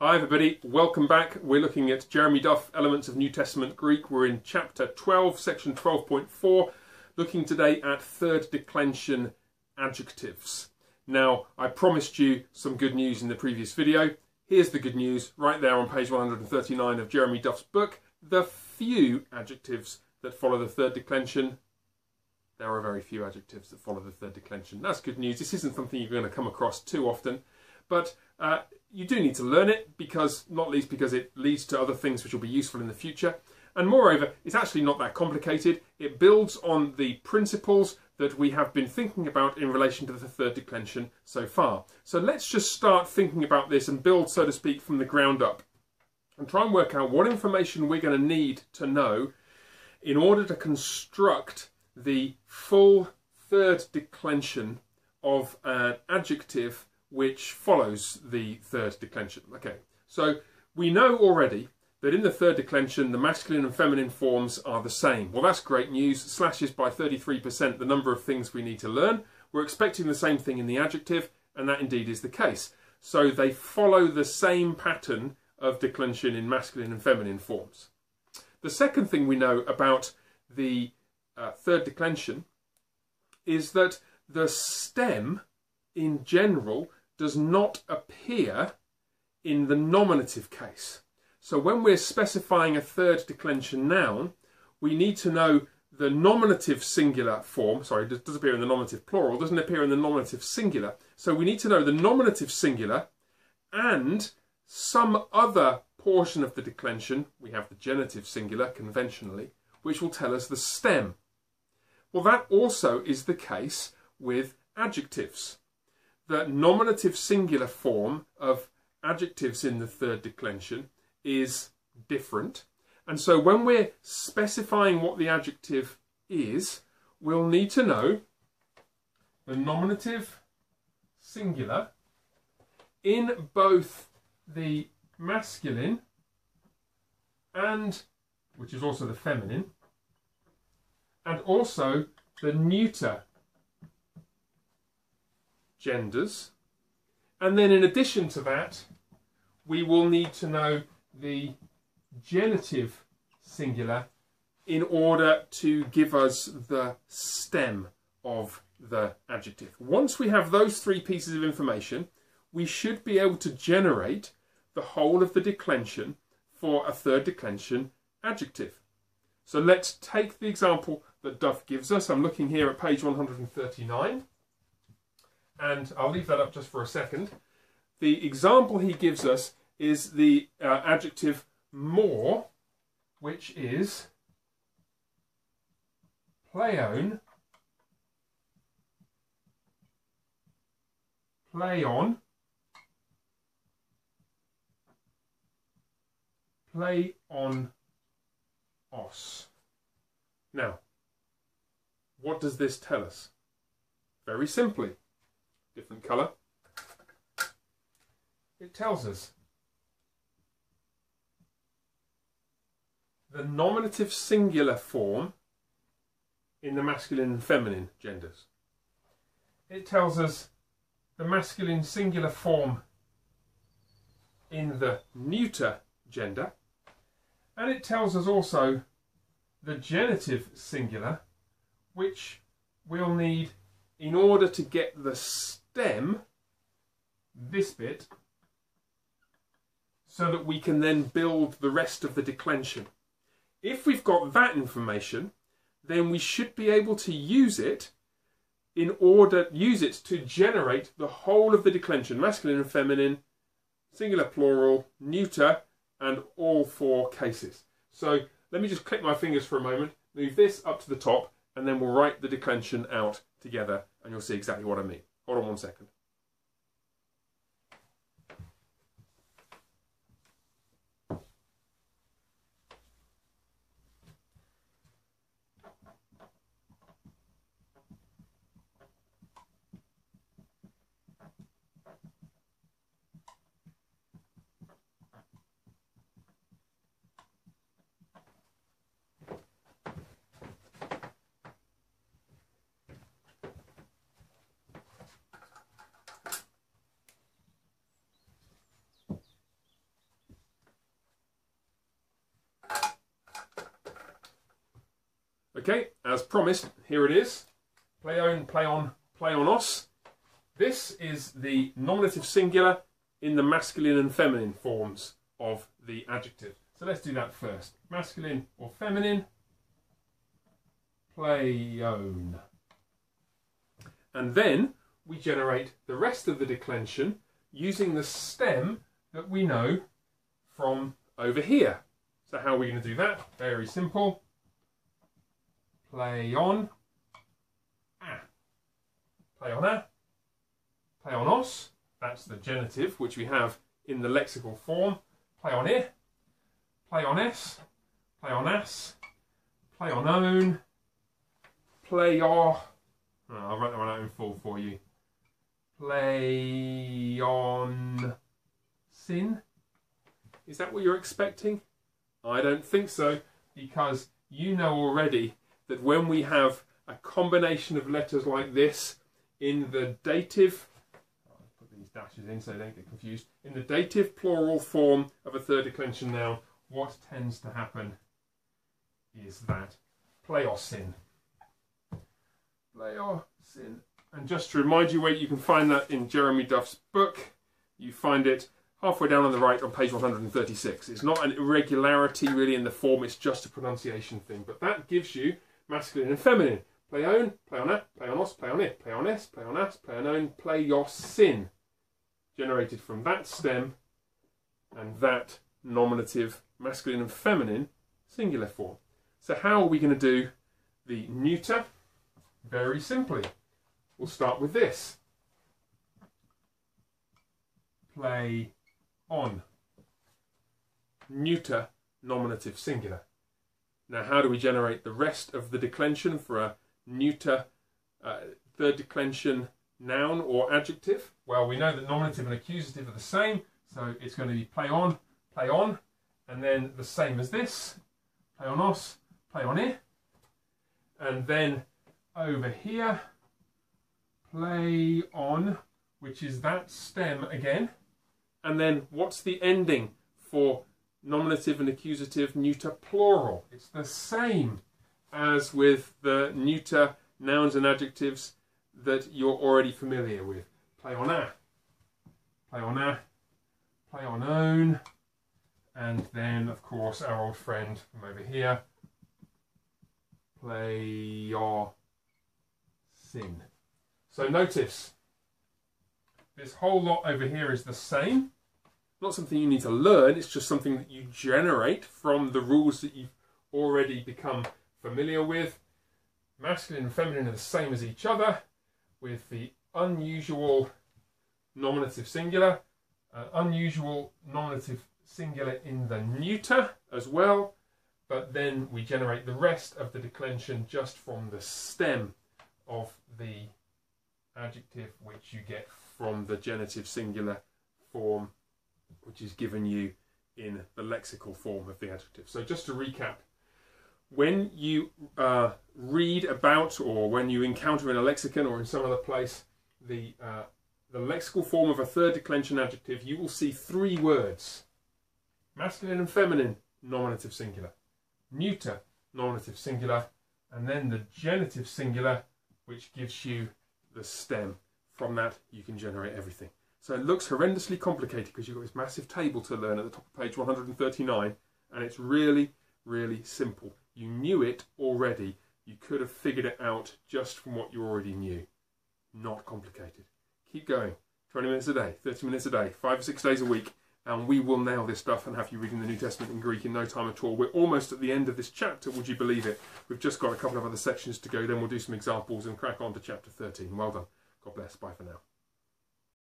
Hi everybody, welcome back. We're looking at Jeremy Duff, Elements of New Testament Greek. We're in chapter 12, section 12.4, looking today at third declension adjectives. Now, I promised you some good news in the previous video. Here's the good news, right there on page 139 of Jeremy Duff's book. The few adjectives that follow the third declension there are very few adjectives that follow the third declension. That's good news. This isn't something you're going to come across too often, but uh, you do need to learn it because, not least because it leads to other things which will be useful in the future. And moreover, it's actually not that complicated. It builds on the principles that we have been thinking about in relation to the third declension so far. So let's just start thinking about this and build, so to speak, from the ground up and try and work out what information we're going to need to know in order to construct the full third declension of an adjective which follows the third declension. Okay, so we know already that in the third declension the masculine and feminine forms are the same. Well, that's great news. Slashes by 33% the number of things we need to learn. We're expecting the same thing in the adjective, and that indeed is the case. So they follow the same pattern of declension in masculine and feminine forms. The second thing we know about the uh, third declension is that the stem in general does not appear in the nominative case. So when we're specifying a third declension noun, we need to know the nominative singular form, sorry, it does appear in the nominative plural, doesn't appear in the nominative singular. So we need to know the nominative singular and some other portion of the declension, we have the genitive singular conventionally, which will tell us the stem. Well, that also is the case with adjectives. The nominative singular form of adjectives in the third declension is different. And so when we're specifying what the adjective is, we'll need to know the nominative singular in both the masculine and, which is also the feminine, and also the neuter genders. And then in addition to that, we will need to know the genitive singular in order to give us the stem of the adjective. Once we have those three pieces of information, we should be able to generate the whole of the declension for a third declension adjective. So let's take the example that Duff gives us. I'm looking here at page 139 and I'll leave that up just for a second. The example he gives us is the uh, adjective more, which is pleon, play on, play on os. Now, what does this tell us? Very simply, different colour. It tells us the nominative singular form in the masculine and feminine genders. It tells us the masculine singular form in the neuter gender and it tells us also the genitive singular which we'll need in order to get the stem, this bit, so that we can then build the rest of the declension. If we've got that information, then we should be able to use it in order, use it to generate the whole of the declension, masculine and feminine, singular, plural, neuter, and all four cases. So let me just click my fingers for a moment, move this up to the top, and then we'll write the declension out together and you'll see exactly what I mean. Hold on one second. Okay, as promised, here it is. Play on, play on, play on pleonos. This is the nominative singular in the masculine and feminine forms of the adjective. So let's do that first. Masculine or feminine, pleon. And then we generate the rest of the declension using the stem that we know from over here. So how are we going to do that? Very simple. Play on. Ah. Play on a. Play on os. That's the genitive, which we have in the lexical form. Play on it. Play on s. Play on as. Play on own. Play or. Oh, I'll write that one out in full for you. Play on sin. Is that what you're expecting? I don't think so, because you know already that when we have a combination of letters like this in the dative, I'll put these dashes in so they don't get confused, in the dative plural form of a third declension noun, what tends to happen is that pleosin. Pleosin. And just to remind you where you can find that in Jeremy Duff's book, you find it halfway down on the right on page 136. It's not an irregularity really in the form, it's just a pronunciation thing. But that gives you masculine and feminine. Pleon, pleona, pleonos, pleonit, pleones, pleonas, pleonon, pleosin. Generated from that stem and that nominative masculine and feminine singular form. So how are we going to do the neuter? Very simply. We'll start with this. Play on. Neuter nominative singular. Now, how do we generate the rest of the declension for a neuter uh, third declension noun or adjective? Well, we know that nominative and accusative are the same, so it's going to be play on, play on, and then the same as this, play on os, play on it, and then over here, play on, which is that stem again, and then what's the ending for nominative and accusative neuter plural? It's the same as with the neuter nouns and adjectives that you're already familiar with. Play on a, play on a, play on own, and then of course our old friend from over here, play your sin. So notice this whole lot over here is the same. Not something you need to learn, it's just something that you generate from the rules that you've already become familiar with. Masculine and feminine are the same as each other, with the unusual nominative singular, uh, unusual nominative singular in the neuter as well, but then we generate the rest of the declension just from the stem of the adjective which you get from the genitive singular form which is given you in the lexical form of the adjective. So just to recap, when you uh, read about or when you encounter in a lexicon or in some other place the, uh, the lexical form of a third declension adjective, you will see three words. Masculine and feminine, nominative singular. Neuter, nominative singular. And then the genitive singular, which gives you the stem. From that, you can generate everything. So it looks horrendously complicated because you've got this massive table to learn at the top of page 139, and it's really, really simple. You knew it already. You could have figured it out just from what you already knew. Not complicated. Keep going. 20 minutes a day, 30 minutes a day, five or six days a week, and we will nail this stuff and have you reading the New Testament in Greek in no time at all. We're almost at the end of this chapter, would you believe it? We've just got a couple of other sections to go, then we'll do some examples and crack on to chapter 13. Well done. God bless. Bye for now.